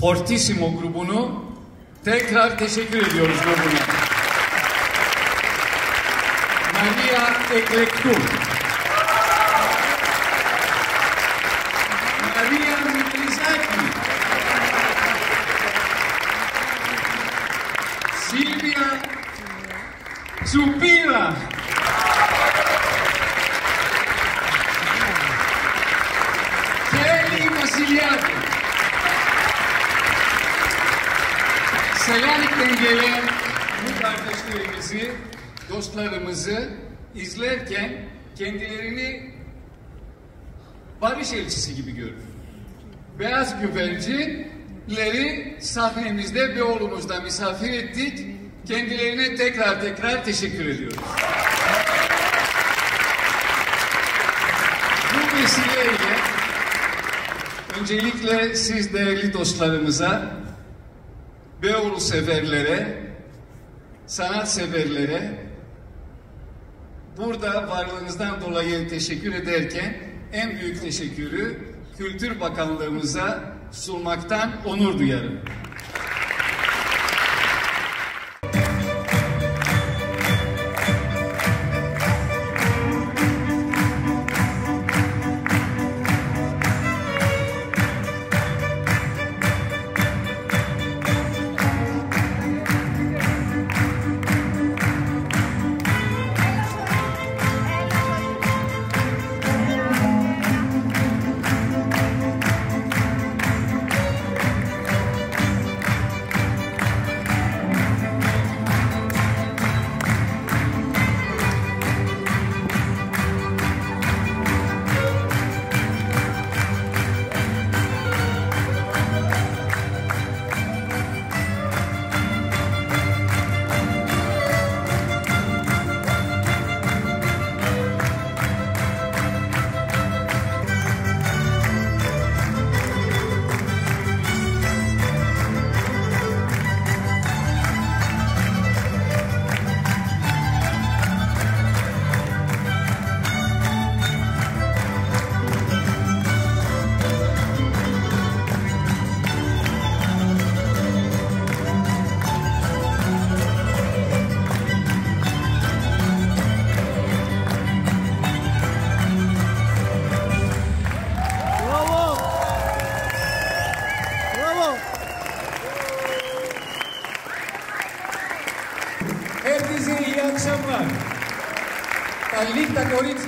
Fortissimo grubunu tekrar teşekkür ediyoruz grubuna. Maria Eklektur. Selanik'ten gelen bu kardeşlerimizi, dostlarımızı izlerken kendilerini barış elçisi gibi görür. Beyaz güvercinleri sahnemizde Beyoğlu'muzda misafir ettik. Kendilerine tekrar tekrar teşekkür ediyoruz. Bu vesileyle öncelikle siz değerli dostlarımıza, Beyoğlu severlere, sanat severlere burada varlığınızdan dolayı teşekkür ederken en büyük teşekkürü Kültür Bakanlığımıza sunmaktan onur duyarım. Corinthians.